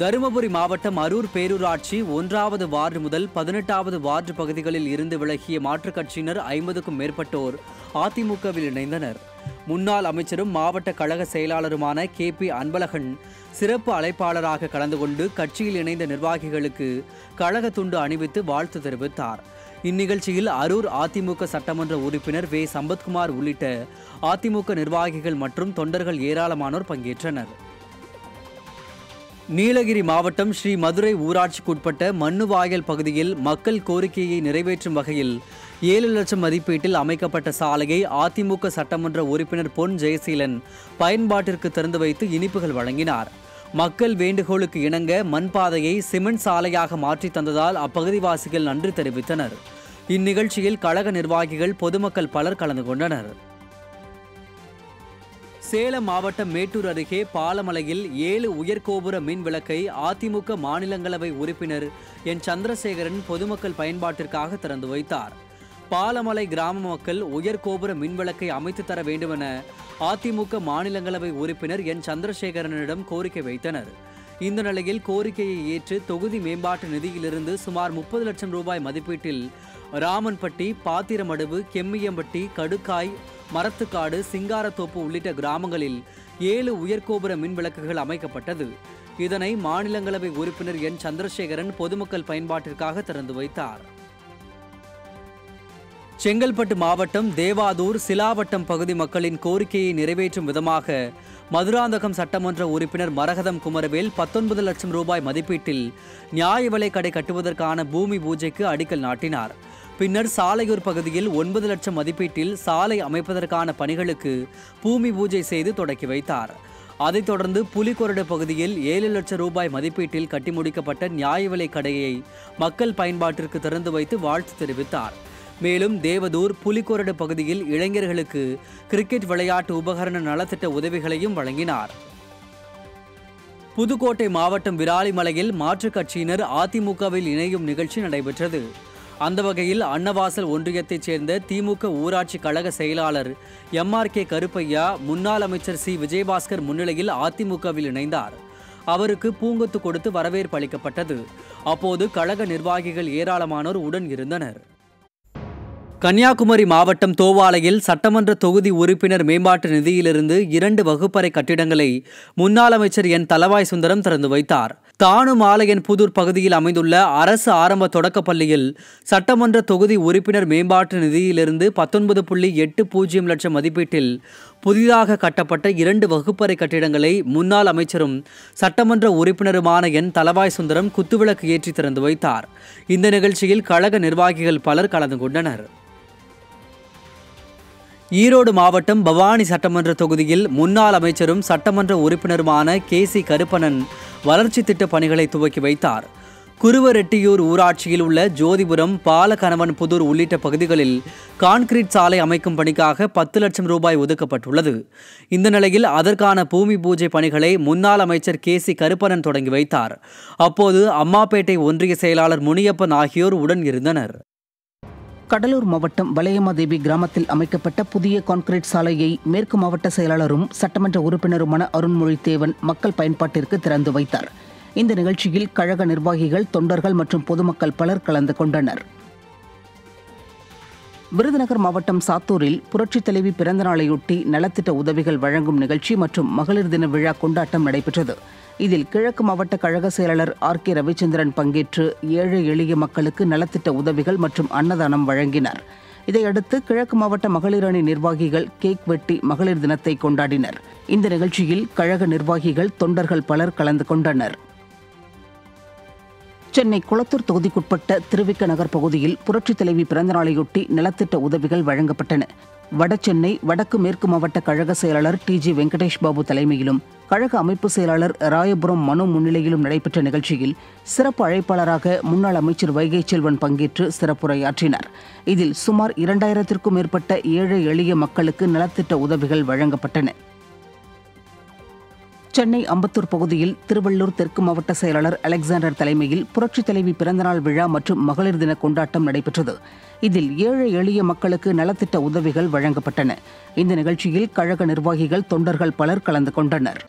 தருமபுரி மாவட்டம் அரூர் பேரூராட்சி ஒன்றாவது வார்டு முதல் பதினெட்டாவது வார்டு பகுதிகளில் இருந்து விலகிய மாற்றுக் கட்சியினர் ஐம்பதுக்கும் மேற்பட்டோர் அதிமுகவில் இணைந்தனர். முன்னாள் அமைச்சரும் மாவட்ட கழக செயலாளருமான கே பி அன்பழகன் சிறப்பு அழைப்பாளராக கலந்து கொண்டு கட்சியில் இணைந்த நிர்வாகிகளுக்கு கழக துண்டு அணிவித்து வாழ்த்து தெரிவித்தார். இந்நிகழ்ச்சியில் அரூர் அதிமுக சட்டமன்ற உறுப்பினர் வே. சம்பத்குமார் உள்ளிட்ட அதிமுக நிர்வாகிகள் மற்றும் தொண்டர்கள் ஏராளமானோர் பங்கேற்றனர். நீலகிரி மாவட்டம் ஸ்ரீ மதுரை ஊராட்சிக்குட்பட்ட மண்ணுவாயல் பகுதியில் மக்கள் கோரிக்கையை நிறைவேற்றும் வகையில் ஏழு லட்சம் மதிப்பீட்டில் அமைக்கப்பட்ட சாலையை அதிமுக சட்டமன்ற உறுப்பினர் பொன் ஜெயசீலன் பயன்பாட்டிற்கு திறந்து வைத்து இனிப்புகள் வழங்கினார். மக்கள் வேண்டுகோளுக்கு இணங்க மண் பாதையை சிமெண்ட் சாலையாக மாற்றி தந்ததால் அப்பகுதிவாசிகள் நன்றி தெரிவித்தனர். இந்நிகழ்ச்சியில் கழக நிர்வாகிகள் பொதுமக்கள் பலர் கலந்து கொண்டனர். சேலம் மாவட்டம் மேட்டூர் அருகே பாலமலையில் ஏழு உயர்கோபுர மின் விளக்கை அதிமுக மாநிலங்களவை உறுப்பினர் என். சந்திரசேகரன் பொதுமக்கள் பயன்பாட்டிற்காக திறந்து வைத்தார். பாலமலை கிராம மக்கள் உயர்கோபுர மின் விளக்கை அமைத்து தர வேண்டுமென அதிமுக மாநிலங்களவை உறுப்பினர் என். சந்திரசேகரனிடம் கோரிக்கை வைத்தனர். இந்த நிலையில் கோரிக்கையை ஏற்று தொகுதி மேம்பாட்டு நிதியிலிருந்து சுமார் முப்பது லட்சம் ரூபாய் மதிப்பீட்டில் ராமன்பட்டி பாத்திரமடுவு கெம்மியம்பட்டி கடுக்காய் மரத்துக்காடு சிங்காரத்தோப்பு உள்ளிட்ட கிராமங்களில் ஏழு உயர்கோபுர மின் விளக்குகள் அமைக்கப்பட்டது. இதனை மாநிலங்களவை உறுப்பினர் என். சந்திரசேகரன் பொதுமக்கள் பயன்பாட்டிற்காக திறந்து வைத்தார். செங்கல்பட்டு மாவட்டம் தேவாதூர் சிலாவட்டம் பகுதி மக்களின் கோரிக்கையை நிறைவேற்றும் விதமாக மதுராந்தகம் சட்டமன்ற உறுப்பினர் மரகதம் குமரவேல் பத்தொன்பது லட்சம் ரூபாய் மதிப்பீட்டில் நியாய விலை கடை கட்டுவதற்கான பூமி பூஜைக்கு அடிக்கல் நாட்டினார். பின்னர் சாலையூர் பகுதியில் ஒன்பது லட்சம் மதிப்பீட்டில் சாலை அமைப்பதற்கான பணிகளுக்கு பூமி பூஜை செய்து தொடக்கி வைத்தார். அதைத் தொடர்ந்து புலிகொரடு பகுதியில் ஏழு லட்சம் ரூபாய் மதிப்பீட்டில் கட்டி முடிக்கப்பட்ட நியாய விலை கடையை மக்கள் பயன்பாட்டிற்கு திறந்து வைத்து வாழ்த்து தெரிவித்தார். மேலும் தேவதூர் புலிகொரடு பகுதியில் இளைஞர்களுக்கு கிரிக்கெட் விளையாட்டு உபகரண நலத்திட்ட உதவிகளையும் வழங்கினார். புதுக்கோட்டை மாவட்டம் விராலிமலையில் மாற்றுக் கட்சியினர் அதிமுகவில் இணையும் நிகழ்ச்சி நடைபெற்றது. அந்த வகையில் அன்னவாசல் ஒன்றியத்தைச் சேர்ந்த திமுக ஊராட்சி கழக செயலாளர் எம்ஆர் கே கருப்பையா முன்னாள் அமைச்சர் சி. விஜயபாஸ்கர் முன்னிலையில் அதிமுகவில் இணைந்தார். அவருக்கு பூங்கொத்து கொடுத்து வரவேற்பு அளிக்கப்பட்டது. அப்போது கழக நிர்வாகிகள் ஏராளமானோர் உடன் இருந்தனர். கன்னியாகுமரி மாவட்டம் தோவாலையில் சட்டமன்ற தொகுதி உறுப்பினர் மேம்பாட்டு நிதியிலிருந்து இரண்டு வகுப்பறை கட்டிடங்களை முன்னாள் அமைச்சர் என். தலவாய் சுந்தரம் திறந்து வைத்தார். தானுமாலையன் புதூர் பகுதியில் அமைந்துள்ள அரசு ஆரம்ப தொடக்கப் பள்ளியில் சட்டமன்ற தொகுதி உறுப்பினர் மேம்பாட்டு நிதியிலிருந்து பத்தொன்பது புள்ளி எட்டு பூஜ்ஜியம் லட்சம் மதிப்பீட்டில் புதிதாக கட்டப்பட்ட இரண்டு வகுப்பறை கட்டிடங்களை முன்னாள் அமைச்சரும் சட்டமன்ற உறுப்பினருமான என் தலவாய் சுந்தரம் குத்துவிளக்கு ஏற்றி திறந்து வைத்தார். இந்த நிகழ்ச்சியில் கழக நிர்வாகிகள் பலர் கலந்து கொண்டனர். ஈரோடு மாவட்டம் பவானி சட்டமன்ற தொகுதியில் முன்னாள் அமைச்சரும் சட்டமன்ற உறுப்பினருமான கே சி கருப்பணன் வளர்ச்சி திட்ட பணிகளை துவக்கி வைத்தார். குருவரெட்டியூர் ஊராட்சியில் உள்ள ஜோதிபுரம் பாலகணவன் புதூர் உள்ளிட்ட பகுதிகளில் கான்கிரீட் சாலை அமைக்கும் பணிக்காக பத்து லட்சம் ரூபாய் ஒதுக்கப்பட்டுள்ளது. இந்த நிலையில் அதற்கான பூமி பூஜை பணிகளை முன்னாள் அமைச்சர் கே சி கருப்பணன் தொடங்கி வைத்தார். அப்போது அம்மாப்பேட்டை ஒன்றிய செயலாளர் முனியப்பன் ஆகியோர் உடன் இருந்தனர். கடலூர் மாவட்டம் வளையமாதேவி கிராமத்தில் அமைக்கப்பட்ட புதிய கான்கிரீட் சாலையை மேற்கு மாவட்ட செயலாளரும் சட்டமன்ற உறுப்பினருமான அருண்மொழி தேவன் மக்கள் பயன்பாட்டிற்கு திறந்து வைத்தார். இந்த நிகழ்ச்சியில் கழக நிர்வாகிகள் தொண்டர்கள் மற்றும் பொதுமக்கள் பலர் கலந்து கொண்டனர். விருதுநகர் மாவட்டம் சாத்தூரில் புரட்சித் தலைவி பிறந்த நாளையொட்டி நலத்திட்ட உதவிகள் வழங்கும் நிகழ்ச்சி மற்றும் மகளிர் தின விழா கொண்டாட்டம் நடைபெற்றது. இதில் கிழக்கு மாவட்ட கழக செயலாளர் ஆர் கே ரவிச்சந்திரன் பங்கேற்று ஏழை எளிய மக்களுக்கு நலத்திட்ட உதவிகள் மற்றும் அன்னதானம் வழங்கினார். இதையடுத்து கிழக்கு மாவட்ட மகளிர் அணி நிர்வாகிகள் கேக் வெட்டி மகளிர் தினத்தை கொண்டாடினர். இந்த நிகழ்ச்சியில் கழக நிர்வாகிகள் தொண்டர்கள் பலர் கலந்து கொண்டனர். சென்னை குளத்தூர் தொகுதிக்குட்பட்ட திருவிக்க நகர் பகுதியில் புரட்சித் தலைவி பிறந்தநாளையொட்டி நலத்திட்ட உதவிகள் வழங்கப்பட்டன. வடசென்னை வடக்கு மேற்கு மாவட்ட கழக செயலாளர் டி ஜி வெங்கடேஷ் பாபு தலைமையிலும் கழக அமைப்பு செயலாளர் ராயபுரம் மனு முன்னிலையிலும் நடைபெற்ற நிகழ்ச்சியில் சிறப்பு அழைப்பாளராக முன்னாள் அமைச்சர் வைகை செல்வன் பங்கேற்று சிறப்புரையாற்றினார். இதில் சுமார் இரண்டாயிரத்திற்கும் மேற்பட்ட ஏழை எளிய மக்களுக்கு நலத்திட்ட உதவிகள் வழங்கப்பட்டன. சென்னை அம்பத்தூர் பகுதியில் திருவள்ளூர் தெற்கு மாவட்ட செயலாளர் அலெக்சாண்டர் தலைமையில் புரட்சித் தலைவி பிறந்தநாள் விழா மற்றும் மகளிர் தின கொண்டாட்டம் நடைபெற்றது. இதில் ஏழை எளிய மக்களுக்கு நலத்திட்ட உதவிகள் வழங்கப்பட்டன. இந்த நிகழ்ச்சியில் கழக நிர்வாகிகள் தொண்டர்கள் பலர் கலந்து கொண்டனர்.